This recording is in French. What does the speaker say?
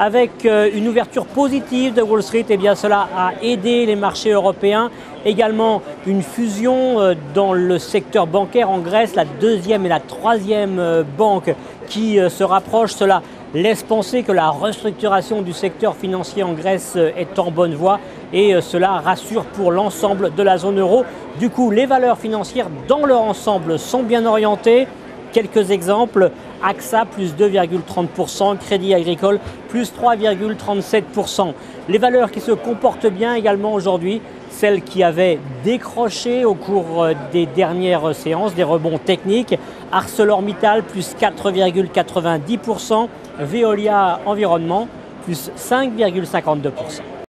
avec euh, une ouverture positive de Wall Street, et eh cela a aidé les marchés européens. Également une fusion euh, dans le secteur bancaire en Grèce, la deuxième et la troisième euh, banque qui se rapprochent. Cela laisse penser que la restructuration du secteur financier en Grèce est en bonne voie et cela rassure pour l'ensemble de la zone euro. Du coup, les valeurs financières dans leur ensemble sont bien orientées. Quelques exemples, AXA plus 2,30%, Crédit Agricole plus 3,37%. Les valeurs qui se comportent bien également aujourd'hui, celles qui avaient décroché au cours euh, des dernières séances, des rebonds techniques, ArcelorMittal plus 4,90%, Veolia Environnement plus 5,52%.